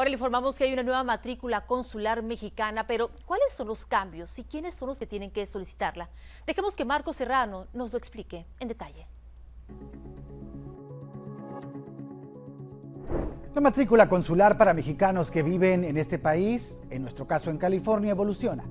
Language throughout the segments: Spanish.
Ahora le informamos que hay una nueva matrícula consular mexicana, pero ¿cuáles son los cambios y quiénes son los que tienen que solicitarla? Dejemos que Marco Serrano nos lo explique en detalle. La matrícula consular para mexicanos que viven en este país, en nuestro caso en California, evoluciona.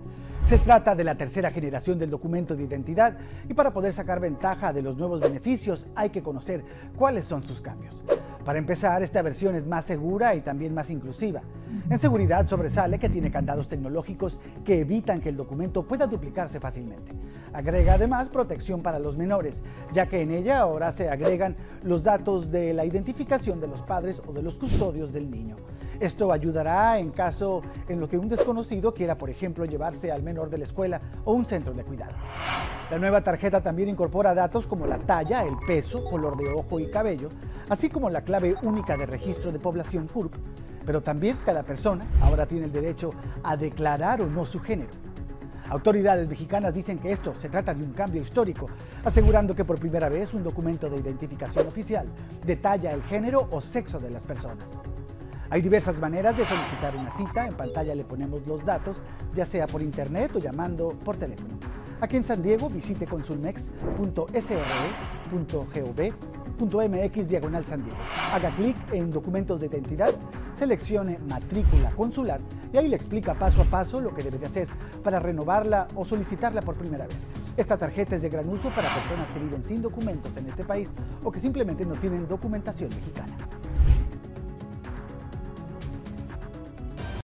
Se trata de la tercera generación del documento de identidad y para poder sacar ventaja de los nuevos beneficios hay que conocer cuáles son sus cambios. Para empezar, esta versión es más segura y también más inclusiva. En seguridad sobresale que tiene candados tecnológicos que evitan que el documento pueda duplicarse fácilmente. Agrega además protección para los menores, ya que en ella ahora se agregan los datos de la identificación de los padres o de los custodios del niño. Esto ayudará en caso en lo que un desconocido quiera, por ejemplo, llevarse al menor de la escuela o un centro de cuidado. La nueva tarjeta también incorpora datos como la talla, el peso, color de ojo y cabello, así como la clave única de registro de población CURP, pero también cada persona ahora tiene el derecho a declarar o no su género. Autoridades mexicanas dicen que esto se trata de un cambio histórico, asegurando que por primera vez un documento de identificación oficial detalla el género o sexo de las personas. Hay diversas maneras de solicitar una cita, en pantalla le ponemos los datos, ya sea por internet o llamando por teléfono. Aquí en San Diego visite consulmex.sre.gov.mx diagonal San Diego. Haga clic en documentos de identidad, seleccione matrícula consular y ahí le explica paso a paso lo que debe de hacer para renovarla o solicitarla por primera vez. Esta tarjeta es de gran uso para personas que viven sin documentos en este país o que simplemente no tienen documentación mexicana.